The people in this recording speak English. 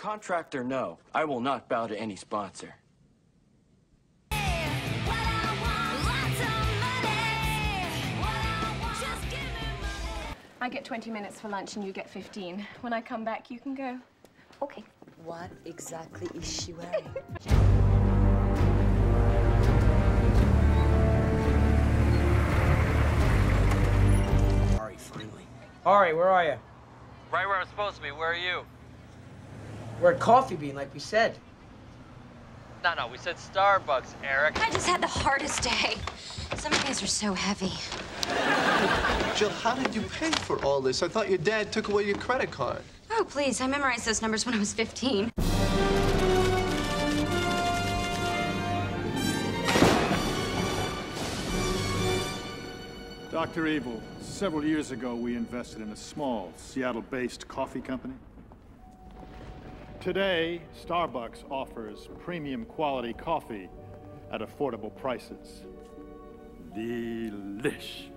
Contract or no, I will not bow to any sponsor. I get 20 minutes for lunch and you get 15. When I come back, you can go. Okay. What exactly is she wearing? Ari, finally. Ari, where are you? Right where I'm supposed to be. Where are you? We're at Coffee Bean, like we said. No, no, we said Starbucks, Eric. I just had the hardest day. Some days are so heavy. Jill, how did you pay for all this? I thought your dad took away your credit card. Oh, please. I memorized those numbers when I was 15. Dr. Evil, several years ago we invested in a small, Seattle-based coffee company. Today, Starbucks offers premium quality coffee at affordable prices. Delish.